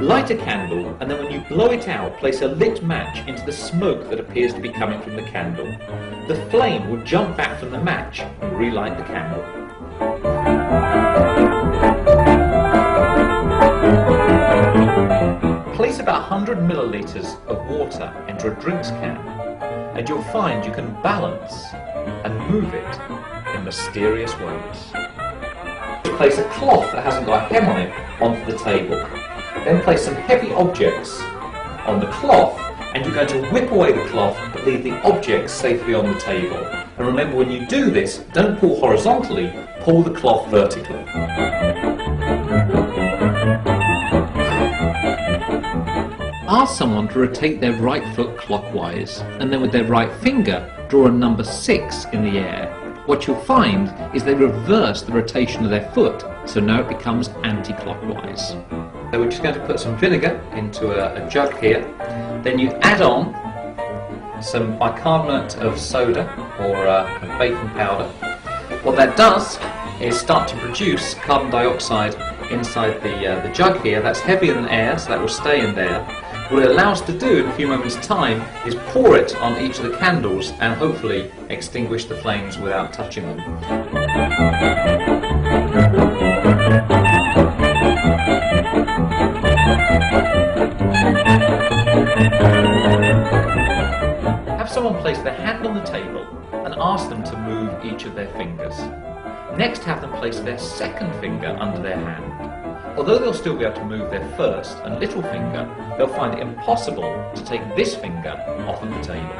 Light a candle and then when you blow it out, place a lit match into the smoke that appears to be coming from the candle. The flame will jump back from the match and relight the candle. Place about 100 millilitres of water into a drinks can and you'll find you can balance and move it mysterious ways. Place a cloth that hasn't got a hem on it onto the table then place some heavy objects on the cloth and you're going to whip away the cloth but leave the objects safely on the table. And remember when you do this, don't pull horizontally, pull the cloth vertically. Ask someone to rotate their right foot clockwise and then with their right finger draw a number 6 in the air. What you'll find is they reverse the rotation of their foot so now it becomes anti-clockwise. So we're just going to put some vinegar into a, a jug here. Then you add on some bicarbonate of soda or uh, baking powder. What that does is start to produce carbon dioxide inside the, uh, the jug here. That's heavier than air, so that will stay in there. What it allows to do in a few moments' time is pour it on each of the candles and hopefully extinguish the flames without touching them. Have someone place their hand on the table and ask them to move each of their fingers. Next have them place their second finger under their hand. Although they'll still be able to move their first and little finger, they'll find it impossible to take this finger off of the table.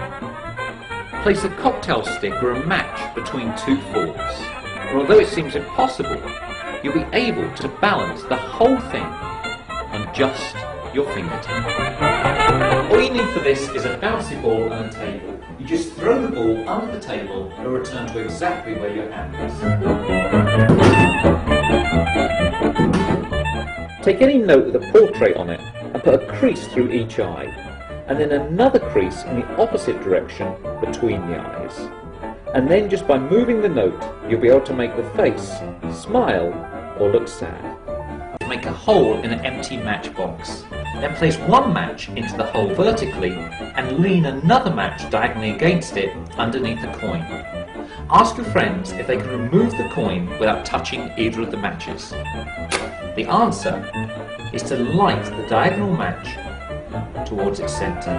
Place a cocktail stick or a match between two forks. And although it seems impossible, you'll be able to balance the whole thing on just your fingertip. All you need for this is a bouncy ball and a table. You just throw the ball under the table and return to exactly where your hand is. Take any note with a portrait on it and put a crease through each eye, and then another crease in the opposite direction between the eyes. And then just by moving the note, you'll be able to make the face smile or look sad make a hole in an empty matchbox. Then place one match into the hole vertically and lean another match diagonally against it underneath the coin. Ask your friends if they can remove the coin without touching either of the matches. The answer is to light the diagonal match towards its centre.